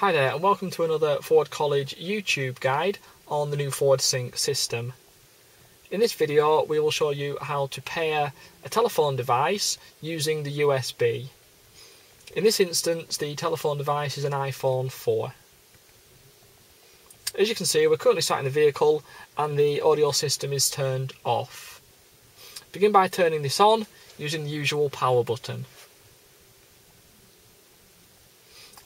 Hi there and welcome to another Ford College YouTube guide on the new Ford Sync system. In this video we will show you how to pair a telephone device using the USB. In this instance the telephone device is an iPhone 4. As you can see we're currently sat in the vehicle and the audio system is turned off. Begin by turning this on using the usual power button.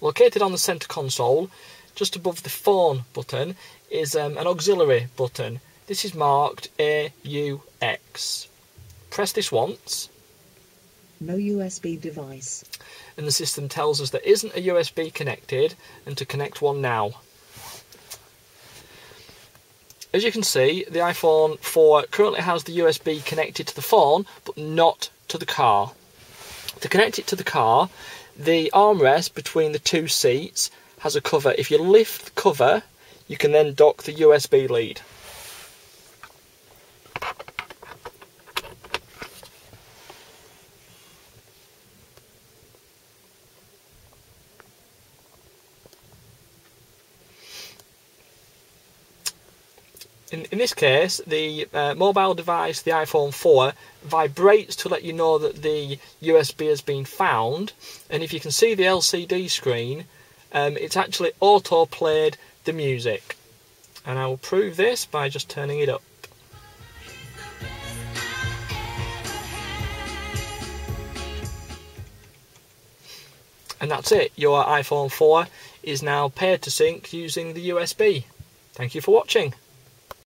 Located on the centre console, just above the phone button, is um, an auxiliary button. This is marked AUX. Press this once. No USB device. And the system tells us there isn't a USB connected and to connect one now. As you can see, the iPhone 4 currently has the USB connected to the phone, but not to the car. To connect it to the car, the armrest between the two seats has a cover. If you lift the cover, you can then dock the USB lead. In, in this case, the uh, mobile device, the iPhone 4, vibrates to let you know that the USB has been found. And if you can see the LCD screen, um, it's actually auto played the music. And I will prove this by just turning it up. And that's it, your iPhone 4 is now paired to sync using the USB. Thank you for watching.